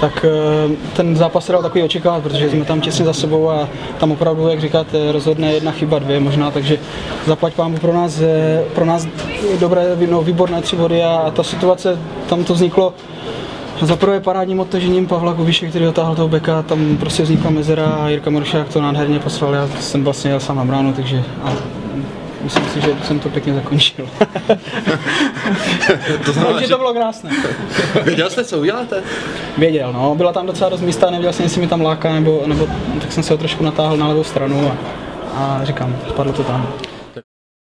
tak eh, ten zápas se dal takový očekávat, protože jsme tam těsně za sebou a tam opravdu, jak říkáte, rozhodne jedna chyba, dvě možná, takže zaplať pámu pro nás, eh, pro nás dobré, no, výborné tři body a, a ta situace, tam to vzniklo za prvé parádním odtažením Pavla Kubiše, který dotáhl toho beka, tam prostě vznikla mezera a Jirka Moršák to nádherně poslal, já jsem vlastně jel sám na bránu, takže a myslím si, že jsem to pěkně zakončil. To znamená, takže že to bylo krásné. věděl jste, co uděláte? Věděl, no, byla tam docela dost místa, nevěděl jsem, jestli mi tam láká, nebo, nebo tak jsem se ho trošku natáhl na levou stranu a, a říkám, spadlo to tam.